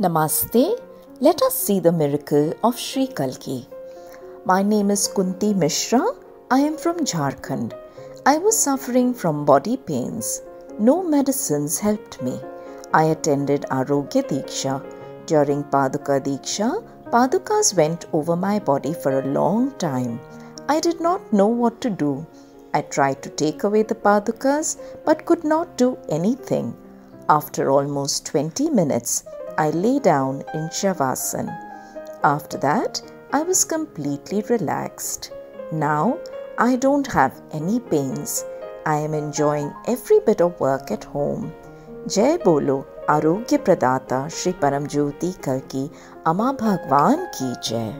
Namaste. Let us see the miracle of Sri Kalki. My name is Kunti Mishra. I am from Jharkhand. I was suffering from body pains. No medicines helped me. I attended Arogya Deeksha. During Paduka Deeksha, Padukas went over my body for a long time. I did not know what to do. I tried to take away the Padukas but could not do anything. After almost 20 minutes, I lay down in Shavasana. After that, I was completely relaxed. Now, I don't have any pains. I am enjoying every bit of work at home. जय बोलो आरोग्य प्रदाता श्री परमज्योति कर की अमा भगवान की जय